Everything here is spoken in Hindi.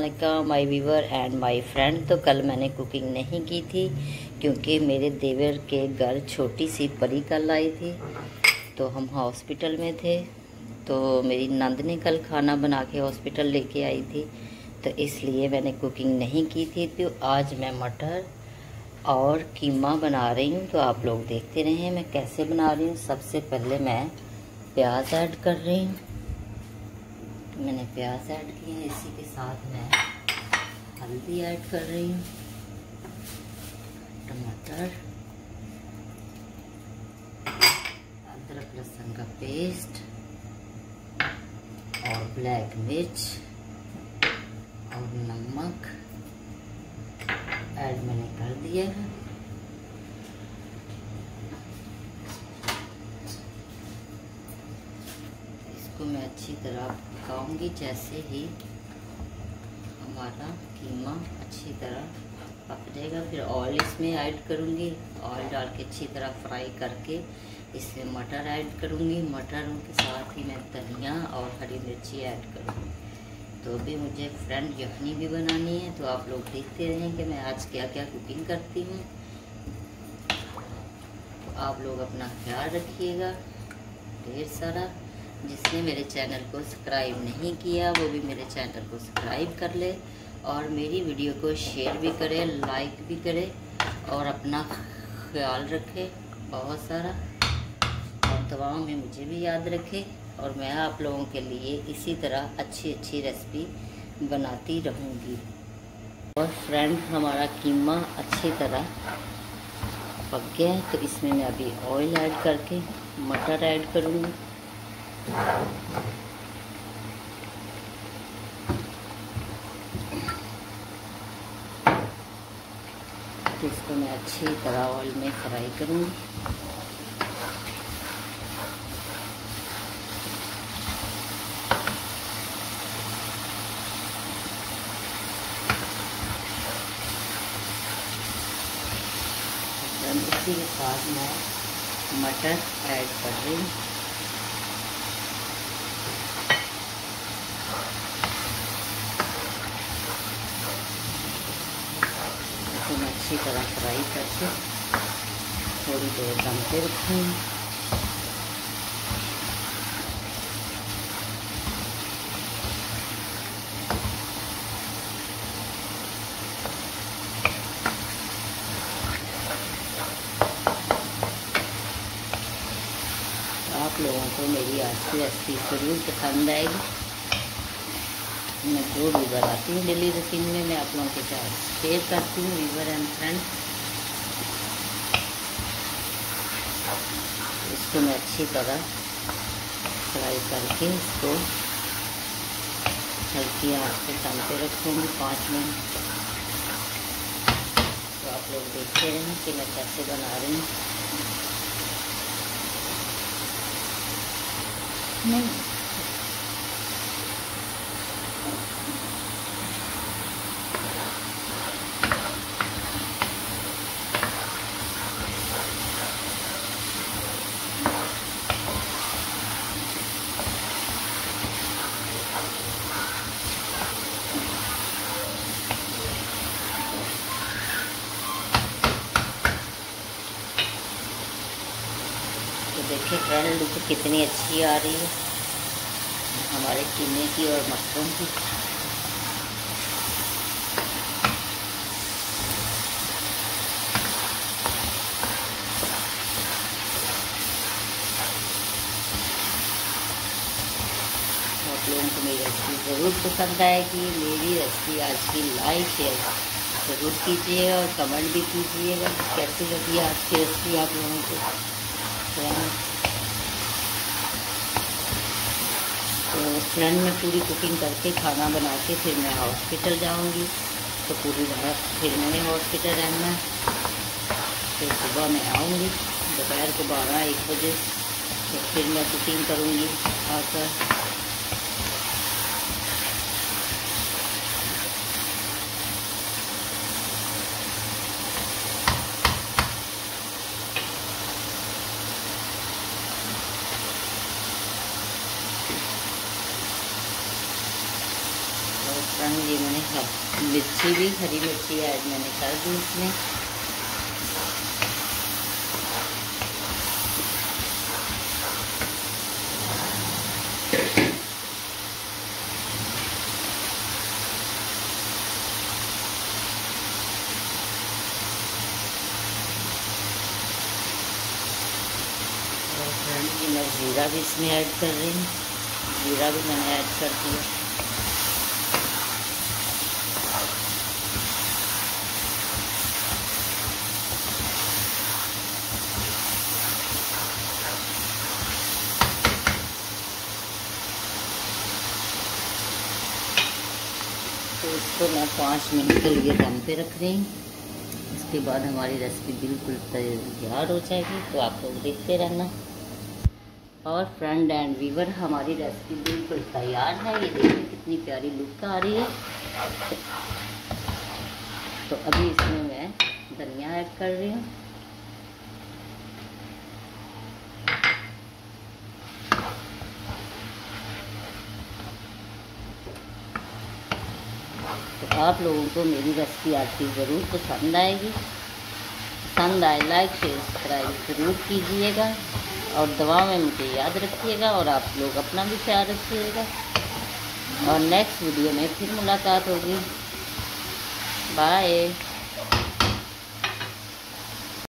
My viewer and my friend तो कल मैंने कुकिंग नहीं की थी, क्योंकि मेरे देवर के घर छोटी सी परी कल आई थी तो हम हॉस्पिटल में थे तो मेरी नंद ने कल खाना बना के हॉस्पिटल लेके आई थी तो इसलिए मैंने कुकिंग नहीं की थी। तो आज मैं मटर और कीमा बना रही हूँ तो आप लोग देखते रहे, मैं कैसे बना रही हूँ। सबसे पहले मैं प्याज ऐड कर रही हूँ। मैंने प्याज ऐड किए हैं, इसी के साथ मैं हल्दी ऐड कर रही हूँ, टमाटर, अदरक लहसुन का पेस्ट और ब्लैक मिर्च और नमक ऐड मैंने कर दिया है। इसको मैं अच्छी तरह पकाऊँगी जैसे ही हमारा कीमा अच्छी तरह पक जाएगा, फिर ऑयल इसमें ऐड करूँगी। ऑयल डाल के अच्छी तरह फ्राई करके इसमें मटर ऐड करूँगी। मटरों के साथ ही मैं धनिया और हरी मिर्ची ऐड करूँगी। तो अभी मुझे फ्रेंड यखनी भी बनानी है तो आप लोग देखते रहें कि मैं आज क्या क्या कुकिंग करती हूँ। तो आप लोग अपना ख्याल रखिएगा। ढेर सारा जिसने मेरे चैनल को सब्सक्राइब नहीं किया, वो भी मेरे चैनल को सब्सक्राइब कर ले और मेरी वीडियो को शेयर भी करे, लाइक भी करे और अपना ख्याल रखे, बहुत सारा। और दवाओं में मुझे भी याद रखे और मैं आप लोगों के लिए इसी तरह अच्छी अच्छी रेसिपी बनाती रहूँगी। और फ्रेंड हमारा कीमा अच्छी तरह पक गया है तो इसमें मैं अभी ऑयल ऐड करके मटर ऐड करूँगी। इसको मैं अच्छी तरह ऑयल में फ्राई करूँगी इसी के साथ मैं मटर ऐड कर रही हूँ इसे मैं अच्छी तरह फ्राई करके थोड़ी देर दम पे रखूँगी आप लोगों को मेरी आज की रेसिपी ज़रूर पसंद आएगी। मैं जो भी बनाती हूँ डेली रूटीन में, मैं आप लोगों के साथ शेयर करती हूँ वीवर एंड फ्रेंड इसको मैं अच्छी तरह फ्राई करके इसको हल्की आँच पे तल पे रखूँगी पाँच मिनट। तो आप लोग देखते रहें कि मैं कैसे बना रही हूँ। नहीं तो देखिए फ्रेंड लुक कितनी अच्छी आ रही है। हमारे कीमे की और मटरों की। आप लोगों को मेरी रेसिपी ज़रूर पसंद आएगी। मेरी रेसिपी आज की लाइक शेयर ज़रूर कीजिए और कमेंट भी कीजिएगा। कैसी लगी आज की रेसिपी आप लोगों को? तो फ्रेंड में पूरी कुकिंग करके, खाना बना के फिर मैं हॉस्पिटल जाऊँगी। तो पूरी रात फिर मैंने हॉस्पिटल रहना। फिर सुबह मैं आऊँगी। दोपहर को बारह एक बजे। तो फिर मैं कुकिंग करूँगी आकर। रंग ये मैंने मिर्ची भी, हरी मिर्ची ऐड मैंने कर दी इसमें। ज़ीरा भी इसमें ऐड कर रही हूँ। ज़ीरा भी मैंने ऐड कर दिया तो इसको मैं पाँच मिनट के लिए दम पे रख रही हूँ। इसके बाद हमारी रेसिपी बिल्कुल तैयार हो जाएगी तो आप लोग देखते रहना। और फ्रेंड एंड वीवर हमारी रेसिपी बिल्कुल तैयार है। ये देखिए कितनी प्यारी लुक आ रही है। तो अभी इसमें मैं धनिया ऐड कर रही हूँ। तो आप लोगों को मेरी रेसिपी आज की ज़रूर पसंद आएगी। पसंद आए लाइक शेयर सब्सक्राइब ज़रूर कीजिएगा। और दवा में मुझे याद रखिएगा और आप लोग अपना भी ख्याल रखिएगा। और नेक्स्ट वीडियो में फिर मुलाकात होगी। बाय